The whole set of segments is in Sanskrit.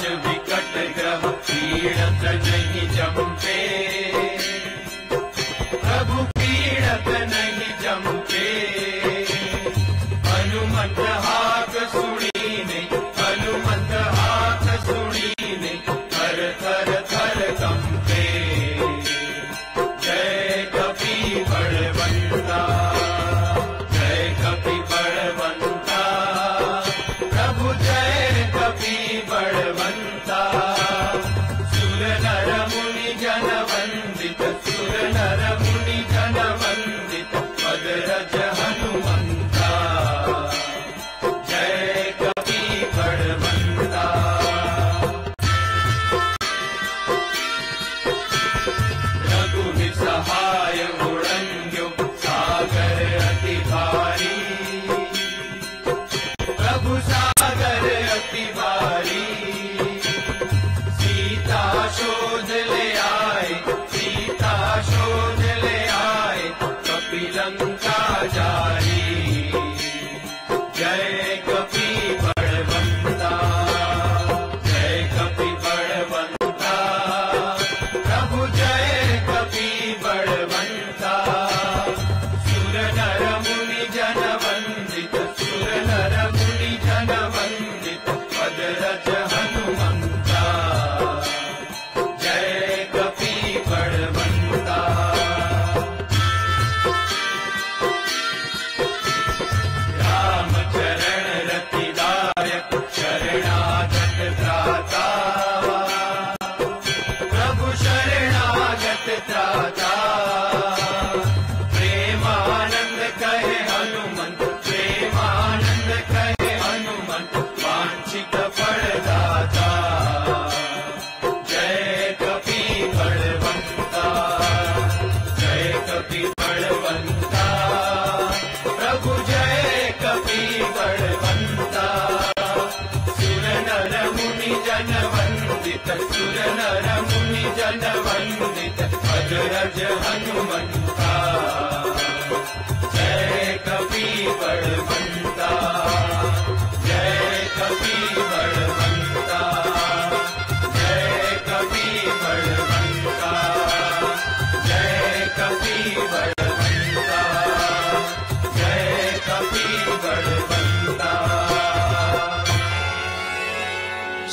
जलि कट्टर्ग्रा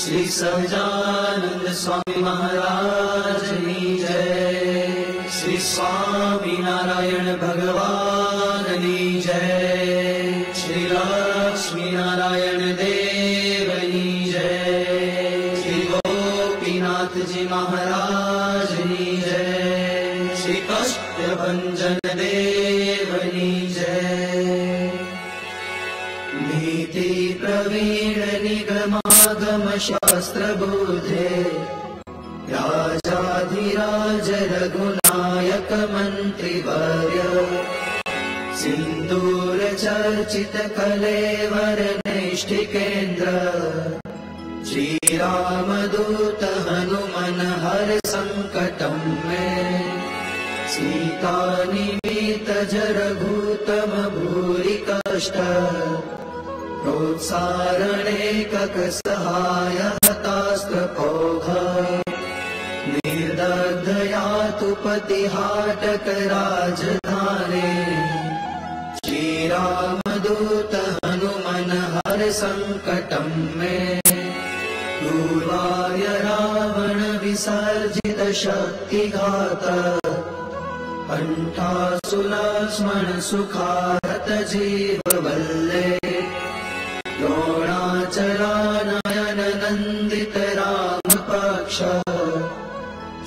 श्री सहजानंद स्वामी महाराज। श्री स्वामी नारायण भगवान् जय। श्रीराक्ष्मी नारायण देवनी जय। श्री गोपीनाथजि महाराजय श्रीमस्थनदेवनि जय। भीतिप्रवीण निगमागमशास्त्रबोधे राजातिरा जय। नीति प्रवीण निगमागम शास्त्रबोधे राजाधिराज रघुन नायकमन्त्रिवर्य सिन्दूरचर्चितकलेवरनिष्ठिकेन्द्र। श्रीरामदूत हनुमन हर सङ्कटम् मे। सीतानिमितजरभूतम भूरि कष्ट प्रोत्सारणेककसहाय हतास्त्रपोघ निर्दय पतिहाटक राजधाने। श्रीरामदूतहनुमन हर सङ्कटम् मे। दुर्वार्य रावण विसर्जित शक्तिघात। कण्ठा सुलक्ष्मण सुखारत जीवल्ले नन्दित रामपक्ष।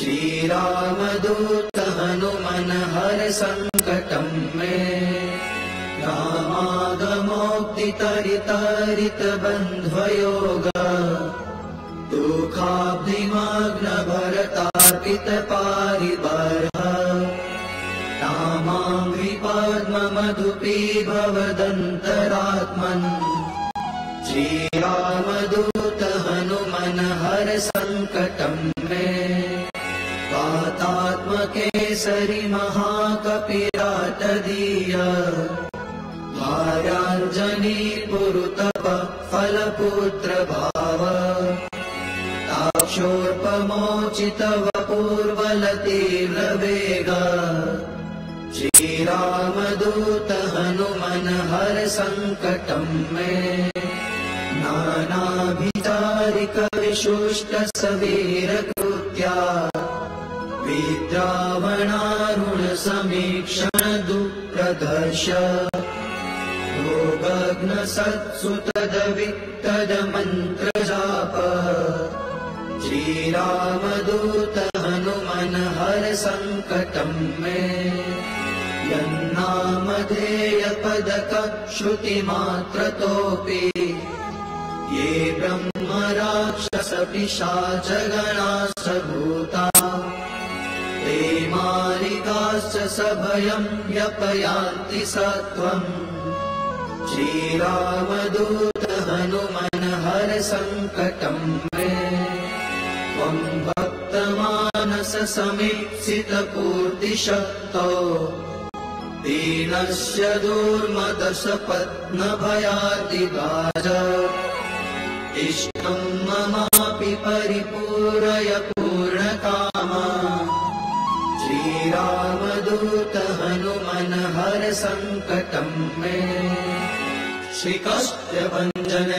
श्रीरामदूत हनुमन हर सङ्कटम् मे रामागमोक्तितरितारितबन्ध्वयोग श्रीरामदूत हनुमन हर सङ्कटम् मे केसरि महाकपि तदीया माराञ्जनी पुरुतपफलपुत्र भाव हनुमन हर सङ्कटम् मे। नानाभितारिकविशुष्ट सवीरकृत्या विशुष्ट सवीरकृत्या विद्रावणारुण समीक्षण दुःप्रदर्श भोगग्न सत्सु तदवित्तद मन्त्रजाप श्रीरामदूत हनुमन हर सङ्कटम् मे। यन्नामधेय पदक श्रुतिमात्रतोऽपि ये ब्रह्म राक्षस पिशाचगणाश्च भूता ते मालिकाश्च सभयम् सत्त्वम् श्रीरामदूत हनुमन हर सङ्कटम् मे। त्वम् भक्तमानस समीक्षितपूर्तिशक्तो दीनस्य दुर्मदशपत्नभयादिगाज इष्टम् ममापि परिपूरय सङ्कटम् मे। श्रीकाष्ठभञ्जन